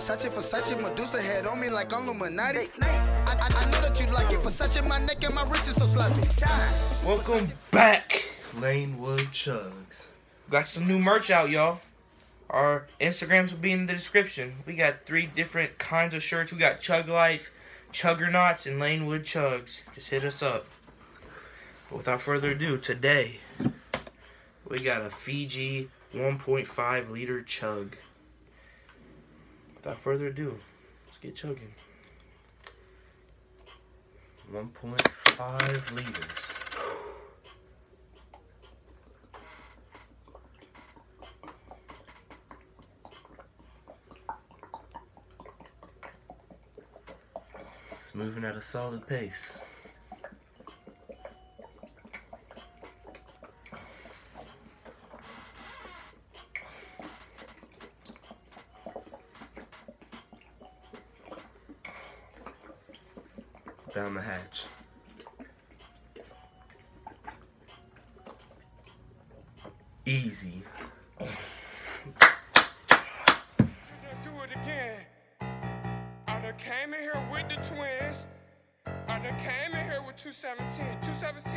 Versace, Versace, Medusa head on me like I'm Illuminati. I, I, I know that you like it. Versace, my neck and my wrist is so sloppy. Welcome back. It's Lanewood Chugs. Got some new merch out, y'all. Our Instagrams will be in the description. We got three different kinds of shirts. We got Chug Life, Chuggernauts, and Lanewood Chugs. Just hit us up. But without further ado, today we got a Fiji 1.5 liter chug. Without further ado, let's get chugging. 1.5 liters. It's moving at a solid pace. Down the hatch. Easy. came in here with the twins. I done came in here with 217. 217